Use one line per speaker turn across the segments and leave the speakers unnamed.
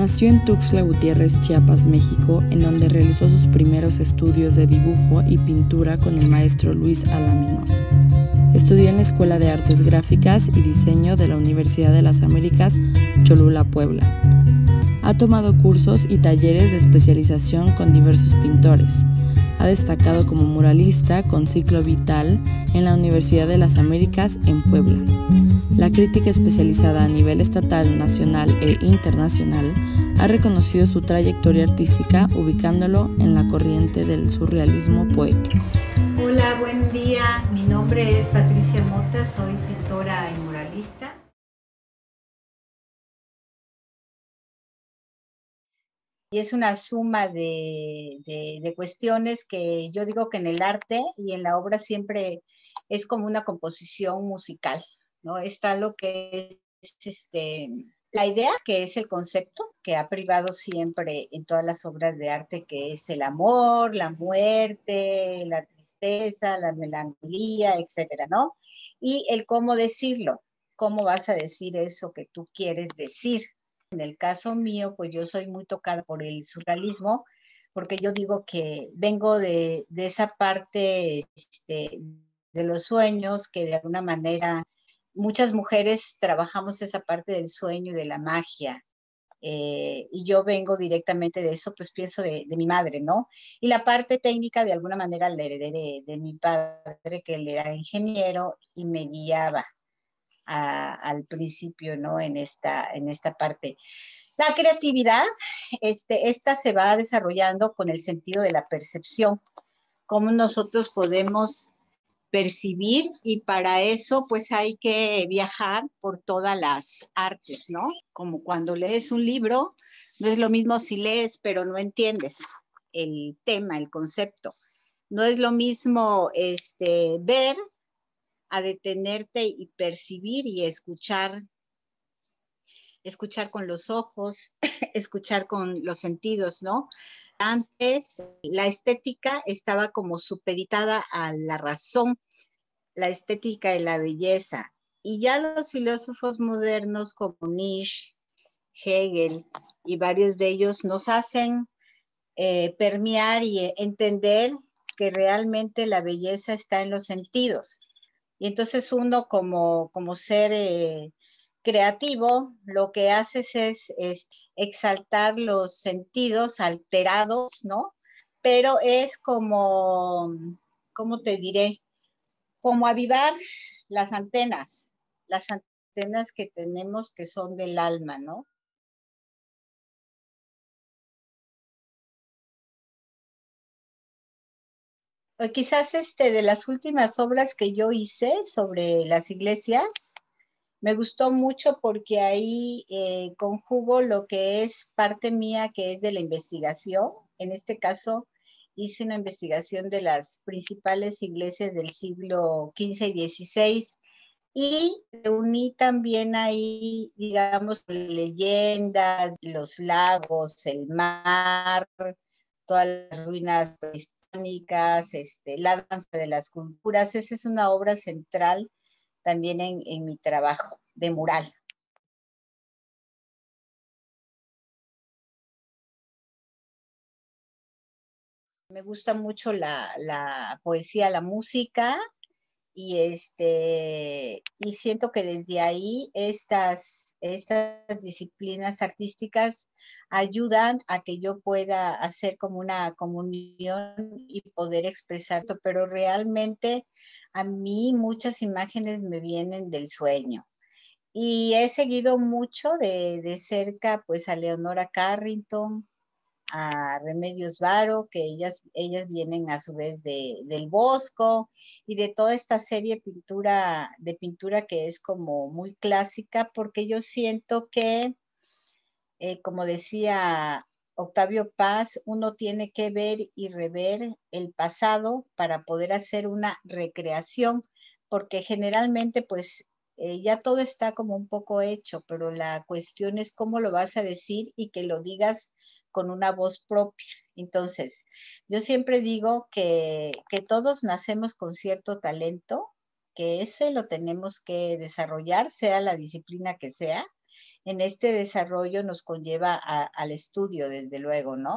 Nació en Tuxtla Gutiérrez, Chiapas, México, en donde realizó sus primeros estudios de dibujo y pintura con el maestro Luis Alaminos. Estudió en la Escuela de Artes Gráficas y Diseño de la Universidad de las Américas, Cholula, Puebla. Ha tomado cursos y talleres de especialización con diversos pintores. Ha destacado como muralista con ciclo vital en la Universidad de las Américas en Puebla. La crítica especializada a nivel estatal, nacional e internacional ha reconocido su trayectoria artística ubicándolo en la corriente del surrealismo poético.
Hola, buen día. Mi nombre es Patricia Mota, soy pintora y muralista. Y es una suma de, de, cuestiones que yo digo que en el arte y en la obra siempre es como una composición musical, ¿no? Está lo que es este, la idea, que es el concepto que ha privado siempre en todas las obras de arte, que es el amor, la muerte, la tristeza, la melancolía, etcétera, ¿no? Y el cómo decirlo, cómo vas a decir eso que tú quieres decir. En el caso mío, pues yo soy muy tocada por el surrealismo, porque yo digo que vengo de, esa parte este, de los sueños que de alguna manera muchas mujeres trabajamos esa parte del sueño y de la magia. Eh, y yo vengo directamente de eso, pues pienso de, mi madre, ¿no? Y la parte técnica de alguna manera la heredé de, mi padre, que él era ingeniero y me guiaba al principio, ¿no? En esta, en esta parte. La creatividad, este, esta se va desarrollando con el sentido de la percepción, cómo nosotros podemos percibir y para eso pues hay que viajar por todas las artes, ¿no? Como cuando lees un libro, no es lo mismo si lees pero no entiendes el tema, el concepto. No es lo mismo este, ver a detenerte y percibir y escuchar, escuchar con los ojos, escuchar con los sentidos, ¿no? Antes la estética estaba como supeditada a la razón, la estética y la belleza. Y ya los filósofos modernos como Nietzsche, Hegel y varios de ellos nos hacen eh, permear y entender que realmente la belleza está en los sentidos. Y entonces uno como, como ser eh, creativo, lo que haces es, exaltar los sentidos alterados, ¿no? Pero es como, ¿cómo te diré? Como avivar las antenas, las antenas que tenemos que son del alma, ¿no? Quizás este de las últimas obras que yo hice sobre las iglesias, me gustó mucho porque ahí eh, conjugo lo que es parte mía, que es de la investigación. En este caso, hice una investigación de las principales iglesias del siglo XV y XVI y uní también ahí, digamos, leyendas, los lagos, el mar, todas las ruinas este, la danza de las culturas. Esa es una obra central también en, mi trabajo de mural. Me gusta mucho la, poesía, la música y este y siento que desde ahí estas, estas disciplinas artísticas ayudan a que yo pueda hacer como una comunión y poder expresar, pero realmente a mí muchas imágenes me vienen del sueño. Y he seguido mucho de, cerca pues a Leonora Carrington, a Remedios Varo, que ellas, ellas vienen a su vez de, del Bosco y de toda esta serie pintura, de pintura que es como muy clásica, porque yo siento que, eh, como decía Octavio Paz, uno tiene que ver y rever el pasado para poder hacer una recreación, porque generalmente pues eh, ya todo está como un poco hecho, pero la cuestión es cómo lo vas a decir y que lo digas con una voz propia. Entonces, yo siempre digo que, que todos nacemos con cierto talento, que ese lo tenemos que desarrollar, sea la disciplina que sea, en este desarrollo nos conlleva al estudio, desde luego, ¿no?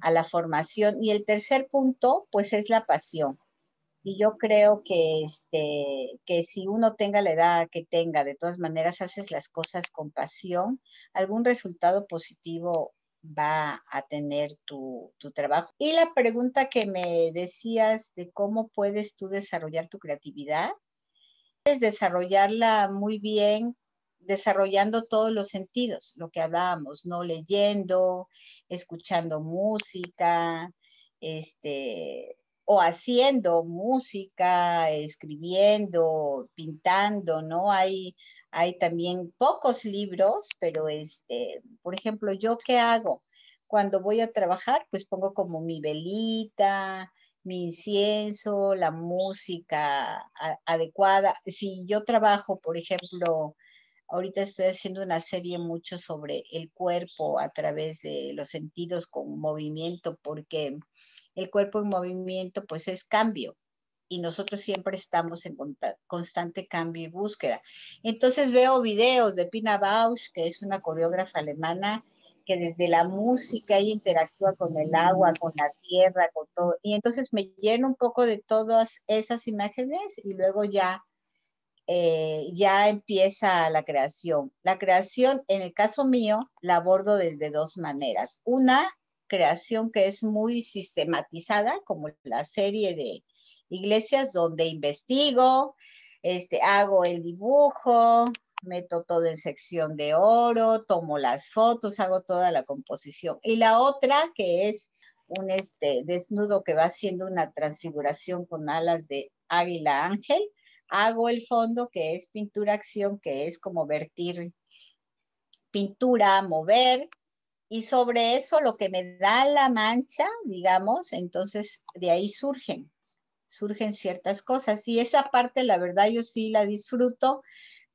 A la formación. Y el tercer punto, pues es la pasión. Y yo creo que, este, que si uno tenga la edad que tenga, de todas maneras haces las cosas con pasión, algún resultado positivo va a tener tu, tu, trabajo. Y la pregunta que me decías de cómo puedes tú desarrollar tu creatividad, es desarrollarla muy bien desarrollando todos los sentidos, lo que hablábamos, no leyendo, escuchando música, este, o haciendo música, escribiendo, pintando, ¿no? Hay, hay también pocos libros, pero este, por ejemplo, ¿yo qué hago? Cuando voy a trabajar, pues pongo como mi velita, mi incienso, la música adecuada. Si yo trabajo, por ejemplo, ahorita estoy haciendo una serie mucho sobre el cuerpo a través de los sentidos con movimiento, porque el cuerpo en movimiento pues es cambio y nosotros siempre estamos en constante cambio y búsqueda. Entonces veo videos de Pina Bausch, que es una coreógrafa alemana, que desde la música ella interactúa con el agua, con la tierra, con todo. Y entonces me lleno un poco de todas esas imágenes y luego ya, eh, ya empieza la creación. La creación, en el caso mío, la abordo desde dos maneras. Una, creación que es muy sistematizada, como la serie de iglesias donde investigo, este, hago el dibujo, meto todo en sección de oro, tomo las fotos, hago toda la composición. Y la otra que es un este, desnudo que va haciendo una transfiguración con alas de águila ángel, hago el fondo que es pintura acción, que es como vertir pintura, mover, y sobre eso lo que me da la mancha, digamos, entonces de ahí surgen, surgen ciertas cosas. Y esa parte, la verdad, yo sí la disfruto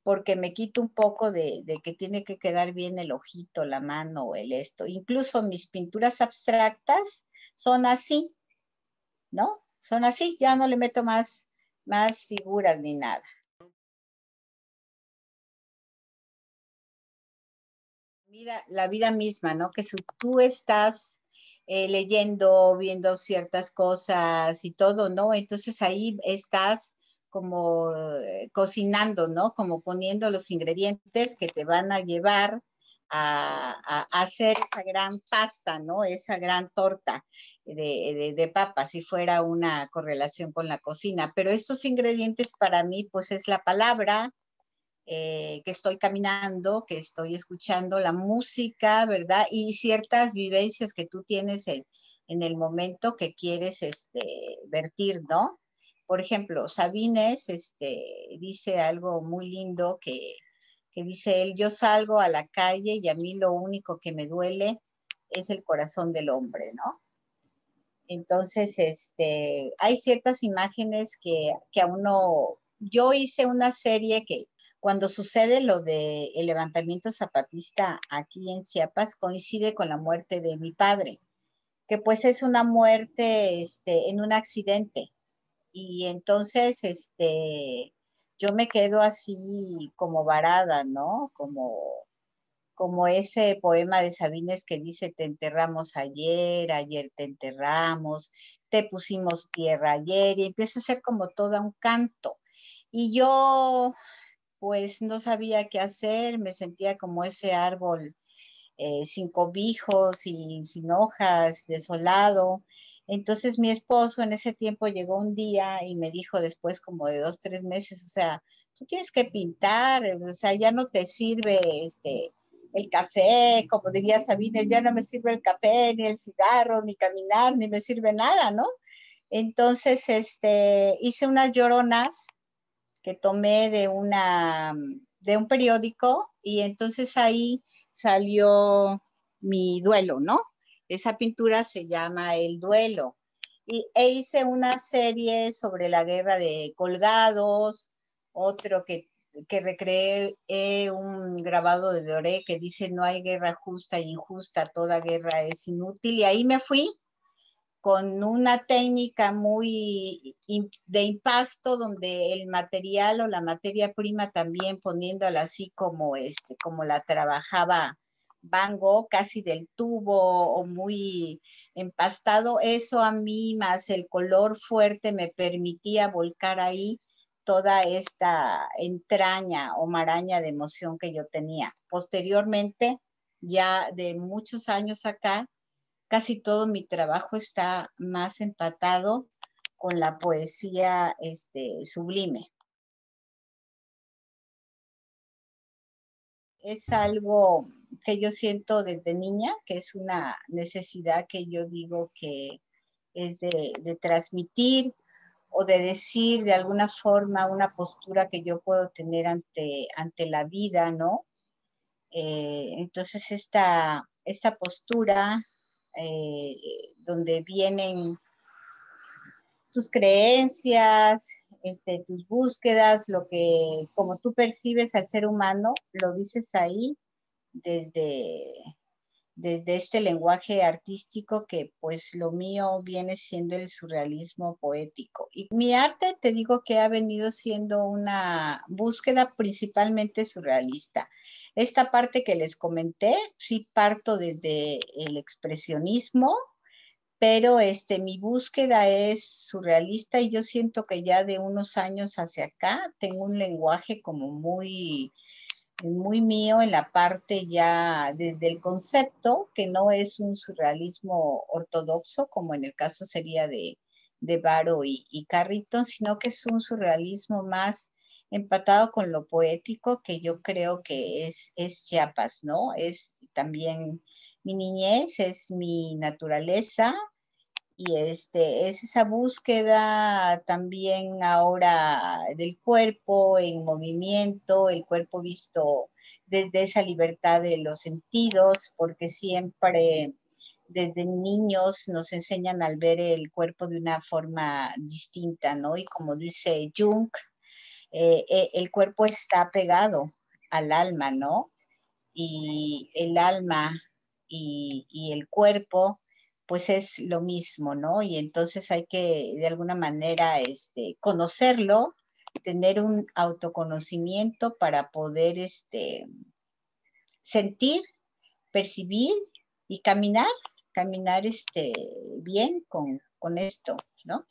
porque me quito un poco de, de, que tiene que quedar bien el ojito, la mano o el esto. Incluso mis pinturas abstractas son así, ¿no? Son así, ya no le meto más, más figuras ni nada. la vida misma, ¿no? Que si tú estás eh, leyendo, viendo ciertas cosas y todo, ¿no? Entonces ahí estás como eh, cocinando, ¿no? Como poniendo los ingredientes que te van a llevar a, hacer esa gran pasta, ¿no? Esa gran torta de, de, papa, si fuera una correlación con la cocina. Pero estos ingredientes para mí, pues es la palabra, eh, que estoy caminando, que estoy escuchando la música, ¿verdad? Y ciertas vivencias que tú tienes en, el momento que quieres este, vertir, ¿no? Por ejemplo, Sabines este, dice algo muy lindo que, que dice él, yo salgo a la calle y a mí lo único que me duele es el corazón del hombre, ¿no? Entonces, este, hay ciertas imágenes que, que a uno, yo hice una serie que, cuando sucede lo del el levantamiento zapatista aquí en Chiapas, coincide con la muerte de mi padre, que pues es una muerte este, en un accidente. Y entonces, este, yo me quedo así como varada, ¿no? Como, como ese poema de Sabines que dice, te enterramos ayer, ayer te enterramos, te pusimos tierra ayer, y empieza a ser como todo un canto. Y yo pues no sabía qué hacer, me sentía como ese árbol eh, sin cobijos y sin hojas, desolado. Entonces mi esposo en ese tiempo llegó un día y me dijo después como de dos, tres meses, o sea, tú tienes que pintar, o sea, ya no te sirve este, el café, como diría Sabines, ya no me sirve el café, ni el cigarro, ni caminar, ni me sirve nada, ¿no? Entonces, este, hice unas lloronas que tomé de, una, de un periódico y entonces ahí salió mi duelo, ¿no? Esa pintura se llama El duelo. Y e hice una serie sobre la guerra de colgados, otro que, que recreé un grabado de Doré que dice no hay guerra justa e injusta, toda guerra es inútil. Y ahí me fui con una técnica muy de impasto donde el material o la materia prima también poniéndola así como este como la trabajaba Van Gogh casi del tubo o muy empastado eso a mí más el color fuerte me permitía volcar ahí toda esta entraña o maraña de emoción que yo tenía posteriormente ya de muchos años acá casi todo mi trabajo está más empatado con la poesía este, sublime. Es algo que yo siento desde niña, que es una necesidad que yo digo que es de, transmitir o de decir de alguna forma una postura que yo puedo tener ante, ante la vida, ¿no? Eh, entonces esta, esta postura eh, donde vienen tus creencias, este, tus búsquedas, lo que, como tú percibes al ser humano, lo dices ahí desde, desde este lenguaje artístico que pues lo mío viene siendo el surrealismo poético. Y mi arte, te digo que ha venido siendo una búsqueda principalmente surrealista. Esta parte que les comenté, sí parto desde el expresionismo, pero este, mi búsqueda es surrealista y yo siento que ya de unos años hacia acá tengo un lenguaje como muy, muy mío en la parte ya desde el concepto, que no es un surrealismo ortodoxo, como en el caso sería de, de Baro y, y sino que es un surrealismo más empatado con lo poético que yo creo que es, es Chiapas, ¿no? Es también mi niñez, es mi naturaleza y este, es esa búsqueda también ahora del cuerpo en movimiento, el cuerpo visto desde esa libertad de los sentidos, porque siempre desde niños nos enseñan al ver el cuerpo de una forma distinta, ¿no? Y como dice Jung, eh, eh, el cuerpo está pegado al alma, ¿no? Y el alma y, el cuerpo, pues es lo mismo, ¿no? Y entonces hay que de alguna manera este, conocerlo, tener un autoconocimiento para poder este, sentir, percibir y caminar, caminar este, bien con, con esto, ¿no?